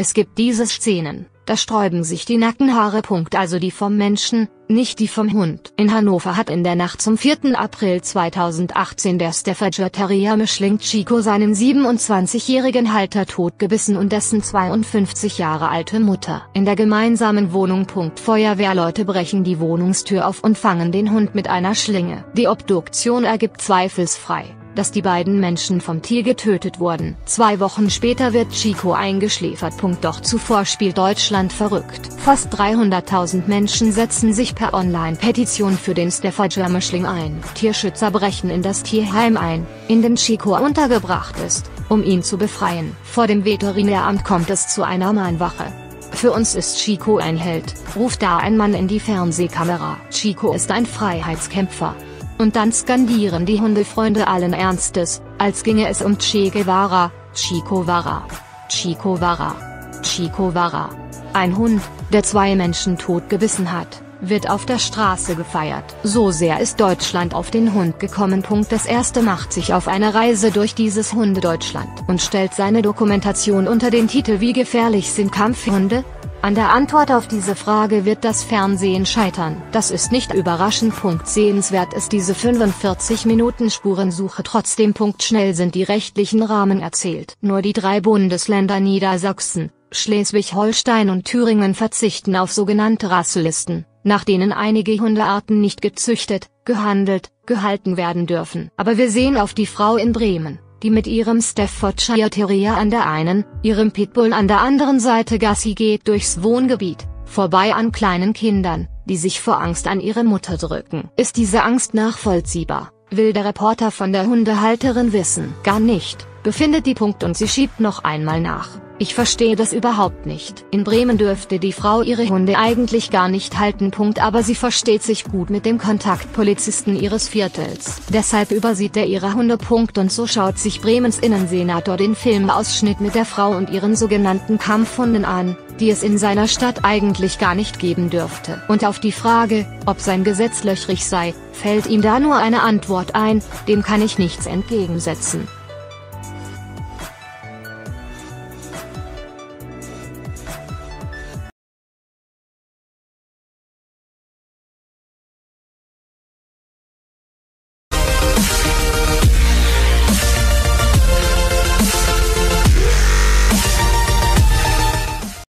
Es gibt diese Szenen, da sträuben sich die Nackenhaare. Also die vom Menschen, nicht die vom Hund. In Hannover hat in der Nacht zum 4. April 2018 der Staffordshire Terrier Mischling Chico seinen 27-jährigen Halter totgebissen und dessen 52 Jahre alte Mutter. In der gemeinsamen Wohnung. Feuerwehrleute brechen die Wohnungstür auf und fangen den Hund mit einer Schlinge. Die Obduktion ergibt zweifelsfrei dass die beiden Menschen vom Tier getötet wurden. Zwei Wochen später wird Chico eingeschläfert. Doch zuvor spielt Deutschland verrückt. Fast 300.000 Menschen setzen sich per Online-Petition für den Staffordshire Mischling ein. Tierschützer brechen in das Tierheim ein, in dem Chico untergebracht ist, um ihn zu befreien. Vor dem Veterinäramt kommt es zu einer Mahnwache. Für uns ist Chico ein Held, ruft da ein Mann in die Fernsehkamera. Chico ist ein Freiheitskämpfer, und dann skandieren die Hundefreunde allen Ernstes, als ginge es um Che Guevara, Chico Vara. Chico Vara. Chico Vara. Ein Hund, der zwei Menschen totgebissen hat, wird auf der Straße gefeiert. So sehr ist Deutschland auf den Hund gekommen. Das erste macht sich auf eine Reise durch dieses Hundedeutschland und stellt seine Dokumentation unter den Titel Wie gefährlich sind Kampfhunde? An der Antwort auf diese Frage wird das Fernsehen scheitern. Das ist nicht überraschend. Sehenswert ist diese 45 Minuten Spurensuche trotzdem. Schnell sind die rechtlichen Rahmen erzählt. Nur die drei Bundesländer Niedersachsen, Schleswig-Holstein und Thüringen verzichten auf sogenannte Rasselisten, nach denen einige Hundearten nicht gezüchtet, gehandelt, gehalten werden dürfen. Aber wir sehen auf die Frau in Bremen die mit ihrem Staffordshire Terrier an der einen, ihrem Pitbull an der anderen Seite Gassi geht durchs Wohngebiet, vorbei an kleinen Kindern, die sich vor Angst an ihre Mutter drücken. Ist diese Angst nachvollziehbar, will der Reporter von der Hundehalterin wissen. Gar nicht, befindet die Punkt und sie schiebt noch einmal nach. Ich verstehe das überhaupt nicht. In Bremen dürfte die Frau ihre Hunde eigentlich gar nicht halten. Aber sie versteht sich gut mit dem Kontaktpolizisten ihres Viertels. Deshalb übersieht er ihre Hunde. Und so schaut sich Bremens Innensenator den Filmausschnitt mit der Frau und ihren sogenannten Kampfhunden an, die es in seiner Stadt eigentlich gar nicht geben dürfte. Und auf die Frage, ob sein Gesetz löchrig sei, fällt ihm da nur eine Antwort ein, dem kann ich nichts entgegensetzen.